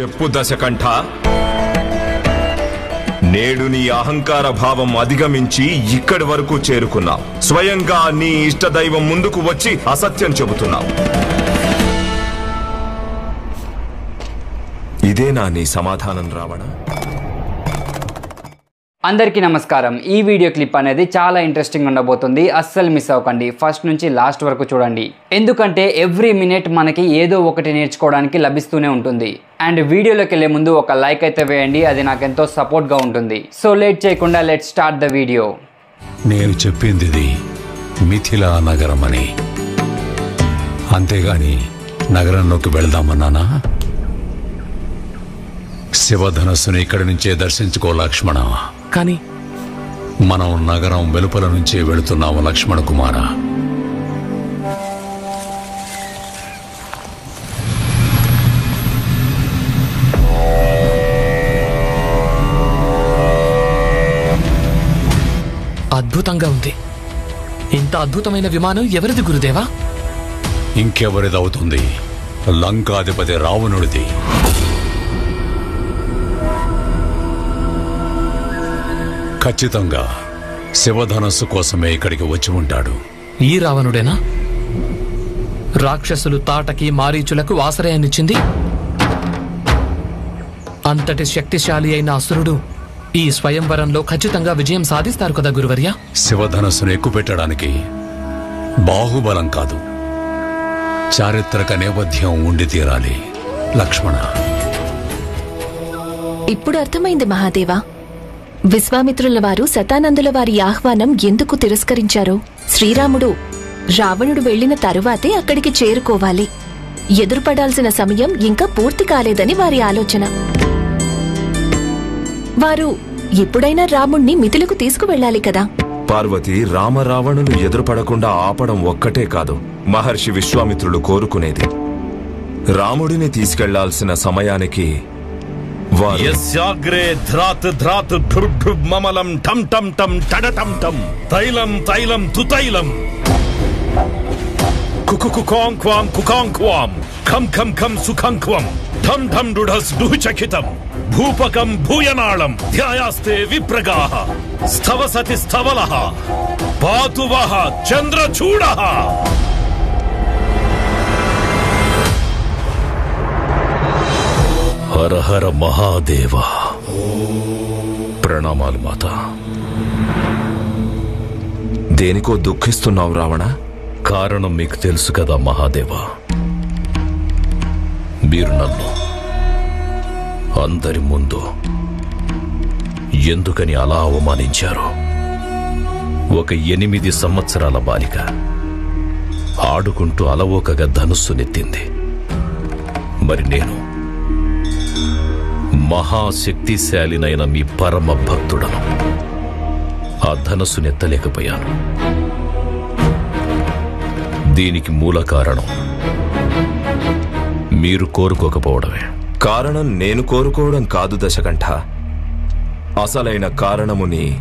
చెప్పు దశకంఠ. నేడు నీ అహంకార భావం అధిగమించి ఇక్కడి వరకు చేరుకున్నావు. స్వయంగా నీ ఇష్టదైవం ముందుకు వచ్చి అసత్యం చెబుతున్నావు. ఇదేనా నీ సమాధానం రావణ? అందరికీ నమస్కారం. ఈ వీడియో క్లిప్ అనేది చాలా ఇంట్రెస్టింగ్ ఉండబోతుంది. అస్సలు మిస్ అవ్వకండి. ఫస్ట్ నుంచి లాస్ట్ వరకు చూడండి. ఎందుకంటే ఎవ్రీ మినిట్ మనకి ఏదో ఒకటి నేర్చుకోవడానికి లభిస్తూనే ఉంటుంది. అండ్ వీడియోలోకి వెళ్ళే ముందు ఒక లైక్ అయితే వేయండి. అది నాకు ఎంతో సపోర్ట్గా ఉంటుంది. సో లేట్ చేయకుండా లెట్ స్టార్ట్ ద వీడియో నేను చెప్పింది ఇది మిథిలా నగరం అని. అంతేగాని నగరంలోకి వెళదామన్నానా? శివధనస్సుని ఇక్కడి నుంచే దర్శించుకో లక్ష్మణ. కానీ మనం నగరం వెలుపల నుంచే వెళుతున్నాము లక్ష్మణ కుమార. అద్భుతంగా ఉంది. ఇంత అద్భుతమైన విమానం ఎవరిది గురుదేవా? ఇంకెవరిదవుతుంది లంకాధిపతి రావణుడిది. ఖచ్చితంగా శివధనస్సు కోసమే ఇక్కడికి వచ్చి ఉంటాడు. ఈ రావణుడేనా? రాక్షసులు తాటకి మారీచులకు ఆశ్రయాన్నిచ్చింది అంతటి శక్తిశాలి అయిన అసురుడు ఈ స్వయంవరంలో ఖచ్చితంగా విజయం సాధిస్తారు కదా గురువర్య? శివధనస్సును ఎక్కుపెట్టడానికి బాహుబలం కాదు. చారిత్రక నేపథ్యం ఉండి తీరాలి లక్ష్మణ. ఇప్పుడు అర్థమైంది మహాదేవా. విశ్వామిత్రుల వారు శతానందుల వారి ఆహ్వానం ఎందుకు తిరస్కరించారు? శ్రీరాముడు రావణుడు వెళ్ళిన తరువాతే అక్కడికి చేరుకోవాలి. ఎదురుపడాల్సిన సమయం ఇంకా పూర్తి కాలేదని వారి ఆలోచన. వారు ఎప్పుడైనా రాముణ్ణి మిథులకు తీసుకువెళ్ళాలి కదా? పార్వతి రామరావణులు ఎదురుపడకుండా ఆపడం ఒక్కటే కాదు. మహర్షి విశ్వామిత్రుడు కోరుకునేది. రాముడిని తీసుకెళ్ళాల్సిన సమయానికి యస్యాగ్రే ధ్రాత్ ధ్రాత్ ఢుర్ఢుబ్ మమలం టం టం టం టడటం టం తైలం తైలం తుతైలం. కుకుకుకాం క్వాం కుకాం క్వాం. ఖం ఖం ఖం సుఖం క్వం. ఢం ఢం డుఢస్ డుహుచకితం భూపకం భూయనాళం. ధ్యాయాస్తే విప్రగాః స్థవసతి స్థవలః పాతు వః చంద్రచూడః హర హర మహాదేవ. ప్రణామాలు మాత. దేనికో దుఃఖిస్తున్నావు రావణ? కారణం మీకు తెలుసు కదా మహాదేవ. మీరు నన్ను అందరి ముందు ఎందుకని అలా అవమానించారు? ఒక ఎనిమిది సంవత్సరాల బాలిక ఆడుకుంటూ అలవోకగా ధనుస్సునెత్తింది మరి నేను మహాశక్తిశాలినైన మీ పరమ భక్తుడను. ఆ ధనస్సునెత్తలేకపోయాను దీనికి మూల కారణం మీరు కోరుకోకపోవడమే. కారణం నేను కోరుకోవడం కాదు దశకంఠ. అసలైన కారణముని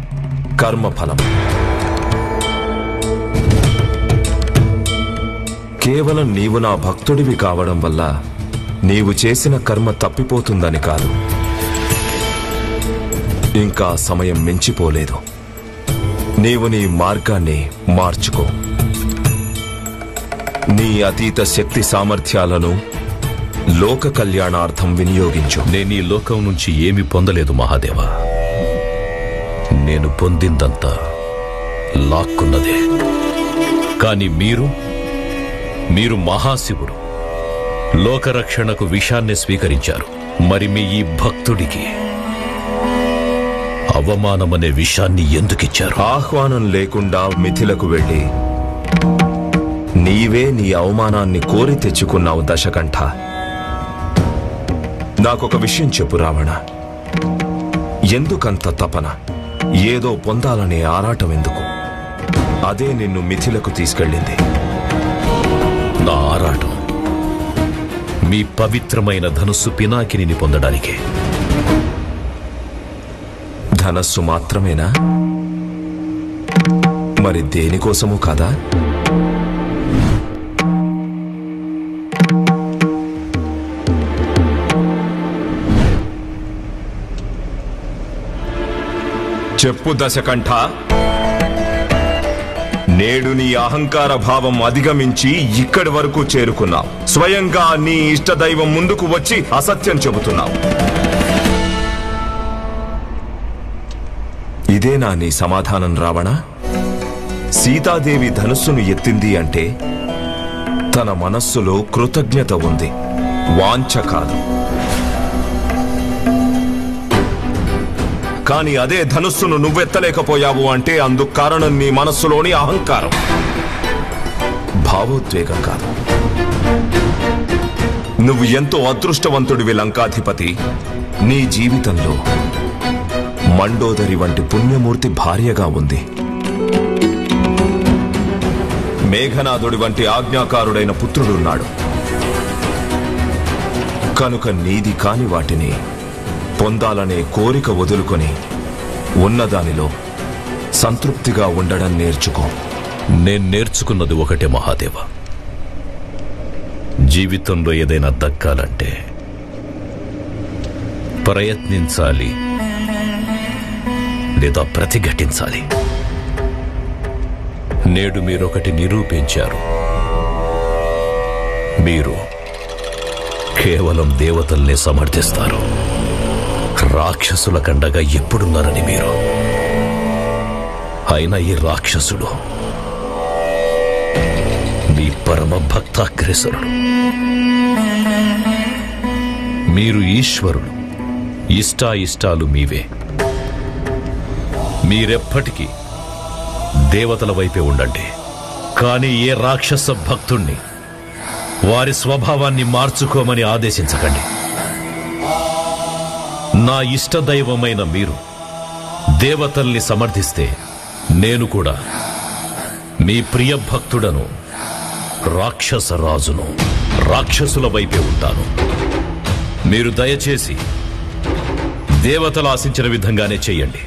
కర్మఫలం. కేవలం నీవు నా భక్తుడివి కావడం వల్ల నీవు చేసిన కర్మ తప్పిపోతుందని కాదు. ఇంకా సమయం మించిపోలేదు. నీవు నీ మార్గాన్ని మార్చుకో. నీ అతీత శక్తి సామర్థ్యాలను లోక కళ్యాణార్థం వినియోగించు. నేను ఈ లోకం నుంచి ఏమి పొందలేదు మహాదేవ. నేను పొందిందంతా లాక్కున్నదే. కాని మీరు మీరు మహాశివుడు. లోకరక్షణకు విషాన్ని స్వీకరించారు. మరి మీ ఈ భక్తుడికి అవమానమనే విషాన్ని ఎందుకిచ్చారు? ఆహ్వానం లేకుండా మిథిలకు వెళ్ళి నీవే నీ అవమానాన్ని కోరి తెచ్చుకున్నావు దశకంఠ. నాకొక విషయం చెప్పు రావణ. ఎందుకంత తపన? ఏదో పొందాలనే ఆరాటం ఎందుకు? అదే నిన్ను మిథిలకు తీసుకెళ్ళింది. నా ఆరాటం. మీ పవిత్రమైన ధనుస్సు పినాకిని పొందడానికి. ధనస్సు మాత్రమేనా? మరి దేనికోసము కాదా? చెప్పు దశకంఠ. నేడు నీ అహంకార భావం అధిగమించి ఇక్కడి వరకు చేరుకున్నావు. స్వయంగా నీ ఇష్టదైవం ముందుకు వచ్చి అసత్యం చెబుతున్నావు. ఇదేనా నీ సమాధానం రావణ? సీతాదేవి ధనుస్సును ఎత్తింది అంటే తన మనస్సులో కృతజ్ఞత ఉంది. వాంఛ కాదు. కాని అదే ధనుస్సును నువ్వెత్తలేకపోయావు అంటే అందుకు కారణం నీ మనస్సులోని అహంకారం. భావోద్వేగం కాదు. నువ్వు ఎంతో అదృష్టవంతుడివి లంకాధిపతి. నీ జీవితంలో మండోదరి వంటి పుణ్యమూర్తి భార్యగా ఉంది. మేఘనాథుడి వంటి ఆజ్ఞాకారుడైన పుత్రుడున్నాడు. కనుక నీది కాని వాటిని పొందాలనే కోరిక వదులుకొని ఉన్నదానిలో సంతృప్తిగా ఉండడం నేర్చుకో. నేను నేర్చుకున్నది ఒకటే మహాదేవ. జీవితంలో ఏదైనా దక్కాలంటే ప్రయత్నించాలి లేదా ప్రతిఘటించాలి. నేడు మీరొకటి నిరూపించారు. మీరు కేవలం దేవతల్ని సమర్థిస్తారు. రాక్షసుల కండగా ఎప్పుడున్నారని మీరు? అయినా ఈ రాక్షసుడు మీ పరమ భక్తాగ్రేసరుడు. మీరు ఈశ్వరుడు ఇష్టాయిష్టాలు మీవే. మీరెప్పటికీ దేవతల వైపే ఉండండి. కానీ ఏ రాక్షస భక్తుణ్ణి వారి స్వభావాన్ని మార్చుకోమని ఆదేశించకండి. నా ఇష్టదైవమైన మీరు దేవతల్ని సమర్థిస్తే నేను కూడా మీ ప్రియ భక్తుడను రాక్షస రాజును రాక్షసుల వైపే ఉంటాను. మీరు దయచేసి దేవతలు ఆశించిన విధంగానే చెయ్యండి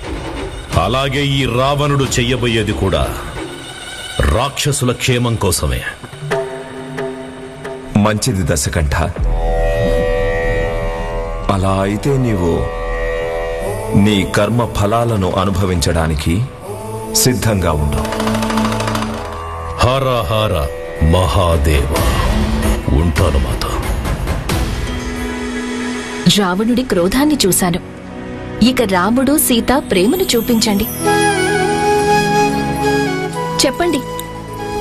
అలాగే ఈ రావణుడు చెయ్యబోయేది కూడా రాక్షసుల క్షేమం కోసమే. మంచిది దశకంఠ. అలా అయితే నీవు నీ కర్మ ఫలాలను అనుభవించడానికి సిద్ధంగా ఉండు. హర హర మహాదేవ. ఉంటాను మాత. రావణుడి క్రోధాన్ని చూశాను. ఇక రాముడు సీత ప్రేమను చూపించండి. చెప్పండి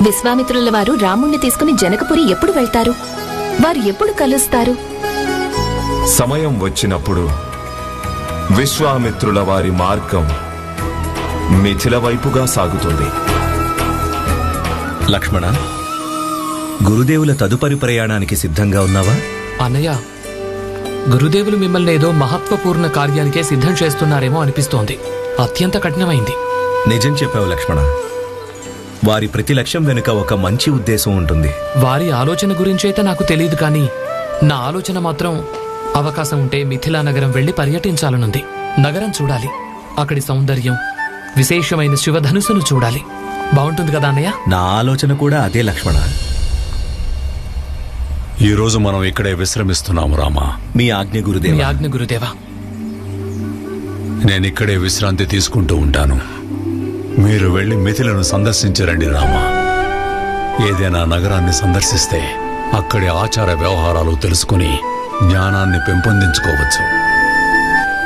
విశ్వామిత్రుల వారు రాముణ్ణి తీసుకుని జనకపురి ఎప్పుడు వెళ్తారు? వారు ఎప్పుడు కలుస్తారు? సమయం వచ్చినప్పుడు విశ్వామిత్రుల వారి మార్గం మిథిల వైపుగా సాగుతుంది. లక్ష్మణ గురుదేవుల తదుపరి ప్రయాణానికి సిద్ధంగా ఉన్నావా? అన్నయ్య గురుదేవులు మిమ్మల్ని ఏదో మహత్వపూర్ణ కార్యానికే సిద్ధం చేస్తున్నారేమో అనిపిస్తోంది. అత్యంత కఠినమైంది. నిజం చెప్పావు లక్ష్మణ. వారి ప్రతి లక్ష్యం వెనుక ఒక మంచి ఉద్దేశం ఉంటుంది. వారి ఆలోచన గురించైతే నాకు తెలియదు కానీ నా ఆలోచన మాత్రం అవకాశం ఉంటే మిథిలా నగరం వెళ్ళి పర్యటించాలనుంది. నగరం చూడాలి. అక్కడి సౌందర్యం విశేషమైన శివధనుసును చూడాలి. బాగుంటుంది కదా అన్నయ్య? నా ఆలోచన కూడా అదే లక్ష్మణ. ఈ రోజు మనం ఇక్కడే విశ్రమిస్తున్నాము రామా. మీ ఆజ్ఞ మీ గురుదేవ ఆజ్ఞ గురుదేవా. నేను ఇక్కడే విశ్రాంతి తీసుకుంటూ ఉంటాను. మీరు వెళ్ళి మిథిలను సందర్శించరండి రామా. ఏదైనా నగరాన్ని సందర్శిస్తే అక్కడి ఆచార వ్యవహారాలు తెలుసుకుని జ్ఞానాన్ని పెంపొందించుకోవచ్చు.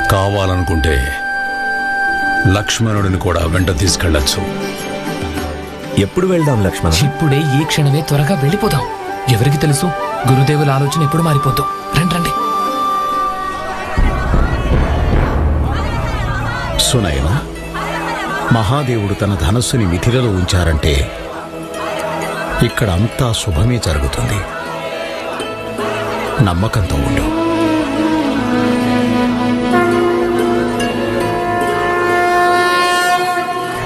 కావాలనుకుంటే లక్ష్మణుడిని కూడా వెంట తీసుకెళ్ళొచ్చు ఎప్పుడు వెళ్దాం లక్ష్మణ? ఇప్పుడే ఈ క్షణమే త్వరగా వెళ్ళిపోదాం. ఎవరికి తెలుసు? గురుదేవుల ఆలోచన ఎప్పుడు మారిపోద్దు. రండి రండి. సునయన మహాదేవుడు తన ధనస్సుని మిథిలలో ఉంచారంటే ఇక్కడ అంతా శుభమే జరుగుతుంది. నమ్మకంతో ఉండు.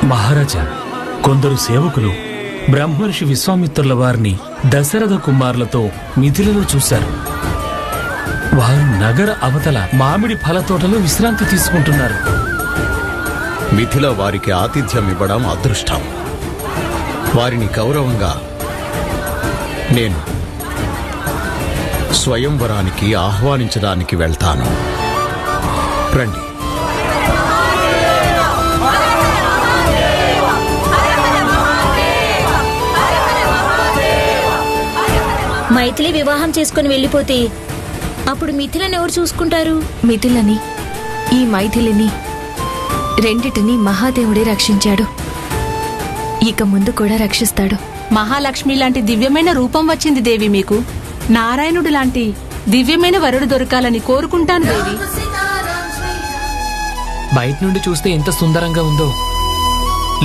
మహారాజా కొందరు సేవకులు బ్రహ్మర్షి విశ్వామిత్రుల వారిని దశరథ కుమారులతో మిథిలలో చూశారు. వారు నగర అవతల మామిడి ఫల తోటలో విశ్రాంతి తీసుకుంటున్నారు. మిథిల వారికి ఆతిథ్యం ఇవ్వడం అదృష్టం. వారిని గౌరవంగా నేను స్వయంవరానికి ఆహ్వానించడానికి వెళ్తాను. రండి. మైథిలి వివాహం చేసుకుని వెళ్ళిపోతే అప్పుడు మిథిలని ఎవరు చూసుకుంటారు? మిథిలని ఈ మైథిలిని రెండిటిని మహాదేవుడే రక్షించాడు. ఇక ముందు కూడా రక్షిస్తాడు. మహాలక్ష్మి లాంటి దివ్యమైన రూపం వచ్చింది దేవి మీకు. నారాయణుడు లాంటి దివ్యమైన వరుడు దొరకాలని కోరుకుంటాను దేవి. బయట నుండి చూస్తే ఎంత సుందరంగా ఉందో.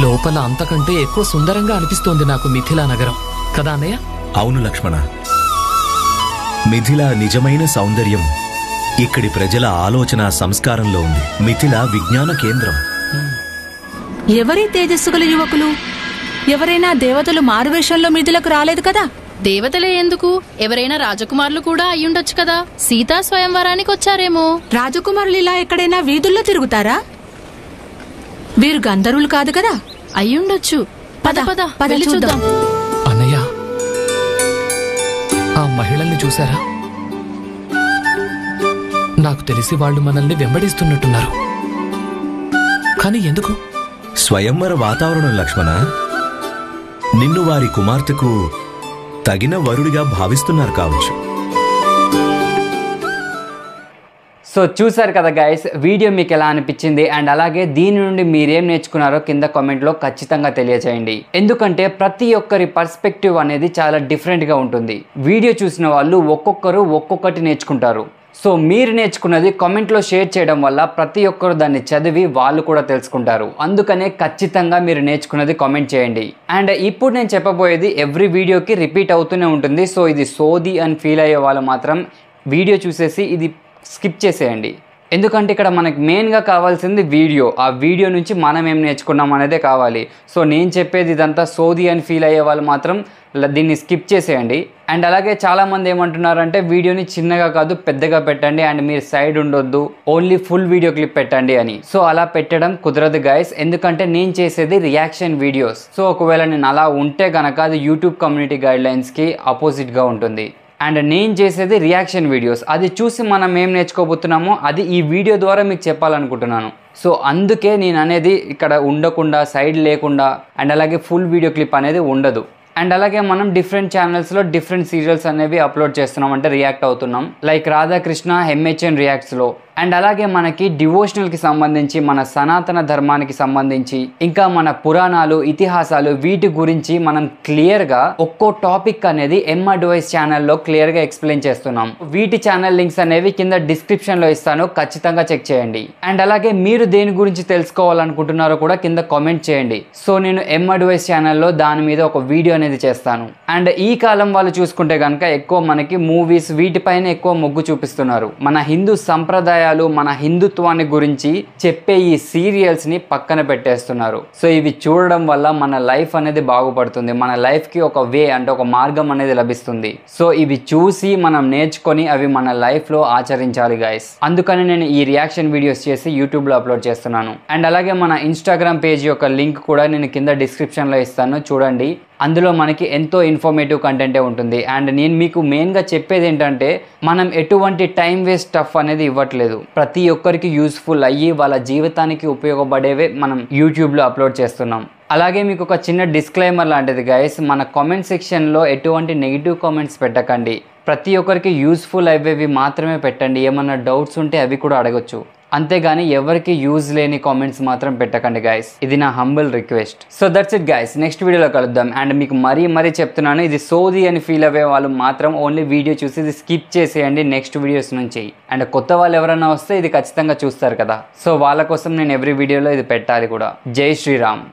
లోపల అంతకంటే ఎక్కువ సుందరంగా అనిపిస్తోంది నాకు మిథిలా నగరం. కదా అన్నయ్య? అవును లక్ష్మణ. మిథిల నిజమైన సౌందర్యం ఇక్కడి ప్రజల ఆలోచన సంస్కారంలో ఉంది. మిథిల విజ్ఞాన కేంద్రం. ఎవరి తేజస్సు గల యువకులు? ఎవరైనా దేవతలు మారువేషంలో మిథులకు రాలేదు కదా? దేవతలే ఎందుకు? ఎవరైనా రాజకుమారులు కూడా అయ్యుండొచ్చు కదా. సీతా స్వయంవరానికి వచ్చారేమో రాజకుమారులు ఇలా ఎక్కడైనా వీధుల్లో తిరుగుతారా? వీరు గంధర్వులు కాదు కదా? అయ్యుండొచ్చు. పద పద పద వెళ్ళి చూద్దాం. చూద్దాం. అన్నయ్య ఆ మహిళల్ని చూసారా నాకు తెలిసి వాళ్ళు మనల్ని వెంబడిస్తున్నట్టున్నారు. కానీ ఎందుకు? స్వయంవర వాతావరణం లక్ష్మణ. నిన్ను వారి కుమార్తెకు తగిన వరుడిగా భావిస్తున్నారు కావచ్చు. సో చూసారు కదా గైస్ వీడియో మీకు ఎలా అనిపించింది? అండ్ అలాగే దీని నుండి మీరేం నేర్చుకున్నారో కింద కామెంట్లో ఖచ్చితంగా తెలియజేయండి ఎందుకంటే ప్రతి ఒక్కరి పర్స్పెక్టివ్ అనేది చాలా డిఫరెంట్గా ఉంటుంది. వీడియో చూసిన వాళ్ళు ఒక్కొక్కరు ఒక్కొక్కటి నేర్చుకుంటారు. సో మీరు నేర్చుకున్నది కామెంట్లో షేర్ చేయడం వల్ల ప్రతి ఒక్కరు దాన్ని చదివి వాళ్ళు కూడా తెలుసుకుంటారు. అందుకనే ఖచ్చితంగా మీరు నేర్చుకున్నది కామెంట్ చేయండి. అండ్ ఇప్పుడు నేను చెప్పబోయేది ఎవ్రీ వీడియోకి రిపీట్ అవుతూనే ఉంటుంది. సో ఇది సోది అని ఫీల్ అయ్యే వాళ్ళు మాత్రం వీడియో చూసేసి ఇది స్కిప్ చేసేయండి. ఎందుకంటే ఇక్కడ మనకి మెయిన్గా కావాల్సింది వీడియో ఆ వీడియో నుంచి మనం ఏం నేర్చుకున్నాం అనేదే కావాలి. సో నేను చెప్పేది ఇదంతా సోది అని ఫీల్ అయ్యే వాళ్ళు మాత్రం దీన్ని స్కిప్ చేసేయండి. అండ్ అలాగే చాలామంది ఏమంటున్నారంటే వీడియోని చిన్నగా కాదు పెద్దగా పెట్టండి. అండ్ మీరు సైడ్ ఉండొద్దు. ఓన్లీ ఫుల్ వీడియో క్లిప్ పెట్టండి అని. సో అలా పెట్టడం కుదరదు గైస్ ఎందుకంటే నేను చేసేది రియాక్షన్ వీడియోస్ సో ఒకవేళ నేను అలా ఉంటే కనుక అది యూట్యూబ్ కమ్యూనిటీ గైడ్లైన్స్కి అపోజిట్గా ఆపోజిట్గా ఉంటుంది. అండ్ నేను చేసేది రియాక్షన్ వీడియోస్. అది చూసి మనం ఏం నేర్చుకోబోతున్నామో అది ఈ వీడియో ద్వారా మీకు చెప్పాలనుకుంటున్నాను. సో అందుకే నేను అనేది ఇక్కడ ఉండకుండా సైడ్ లేకుండా అండ్ అలాగే ఫుల్ వీడియో క్లిప్ అనేది ఉండదు. అండ్ అలాగే మనం డిఫరెంట్ ఛానల్స్లో డిఫరెంట్ సీరియల్స్ అనేవి అప్లోడ్ చేస్తున్నాం అంటే రియాక్ట్ అవుతున్నాం. లైక్ రాధాకృష్ణ ఎంహెచ్ఎన్ రియాక్ట్స్లో అండ్ అలాగే మనకి డివోషనల్కి సంబంధించి మన సనాతన ధర్మానికి సంబంధించి ఇంకా మన పురాణాలు ఇతిహాసాలు వీటి గురించి మనం క్లియర్గా ఒక్కో టాపిక్ అనేది ఎం అడ్వైస్ ఛానల్లో క్లియర్గా ఎక్స్ప్లెయిన్ చేస్తున్నాం. వీటి ఛానల్ లింక్స్ అనేవి కింద డిస్క్రిప్షన్లో ఇస్తాను. ఖచ్చితంగా చెక్ చేయండి. అండ్ అలాగే మీరు దేని గురించి తెలుసుకోవాలనుకుంటున్నారో కూడా కింద కామెంట్ చేయండి. సో నేను ఎం అడ్వైస్ ఛానల్లో దాని మీద ఒక వీడియో అనేది చేస్తాను. అండ్ ఈ కాలం వాళ్ళు చూసుకుంటే కనుక ఎక్కువ మనకి మూవీస్ వీటిపైన ఎక్కువ మొగ్గు చూపిస్తున్నారు. మన హిందూ సంప్రదాయాలు మన హిందుత్వాన్ని గురించి చెప్పే ఈ సీరియల్స్ని పక్కన పెట్టేస్తున్నారు. సో ఇవి చూడడం వల్ల మన లైఫ్ అనేది బాగుపడుతుంది. మన లైఫ్కి ఒక వే అంటే ఒక మార్గం అనేది లభిస్తుంది. సో ఇవి చూసి మనం నేర్చుకొని అవి మన లైఫ్లో ఆచరించాలి గాయస్ అందుకని నేను ఈ రియాక్షన్ వీడియోస్ చేసి యూట్యూబ్లో అప్లోడ్ చేస్తున్నాను. అండ్ అలాగే మన ఇన్స్టాగ్రామ్ పేజ్ యొక్క లింక్ కూడా నేను కింద డిస్క్రిప్షన్లో ఇస్తాను. చూడండి. అందులో మనకి ఎంతో ఇన్ఫర్మేటివ్ కంటెంటే ఉంటుంది. అండ్ నేను మీకు మెయిన్గా చెప్పేది ఏంటంటే మనం ఎటువంటి టైం వేస్ట్ స్టఫ్ అనేది ఇవ్వట్లేదు. ప్రతి ఒక్కరికి యూస్ఫుల్ అయ్యి వాళ్ళ జీవితానికి ఉపయోగపడేవే మనం యూట్యూబ్లో అప్లోడ్ చేస్తున్నాం. అలాగే మీకు ఒక చిన్న డిస్క్లైమర్ లాంటిది గైస్ మన కామెంట్ సెక్షన్లో ఎటువంటి నెగిటివ్ కామెంట్స్ పెట్టకండి. ప్రతి ఒక్కరికి యూస్ఫుల్ అయ్యేవి మాత్రమే పెట్టండి. ఏమన్నా డౌట్స్ ఉంటే అవి కూడా అడగచ్చు. అంతేగాని ఎవరికి యూజ్ లేని కామెంట్స్ మాత్రం పెట్టకండి గైస్ ఇది నా humble request so that's it guys next వీడియోలో కలుద్దాం. అండ్ మీకు మరీ మరీ చెప్తున్నాను ఇది సోది అని ఫీల్ అయ్యే వాళ్ళు మాత్రం ఓన్లీ వీడియో చూసి ఇది స్కిప్ చేసేయండి నెక్స్ట్ వీడియోస్ నుంచి. అండ్ కొత్త వాళ్ళు ఎవరైనా వస్తే ఇది ఖచ్చితంగా చూస్తారు కదా. సో వాళ్ళ కోసం నేను ఎవ్రీ వీడియోలో ఇది పెట్టాలి కూడా. జై శ్రీరామ్.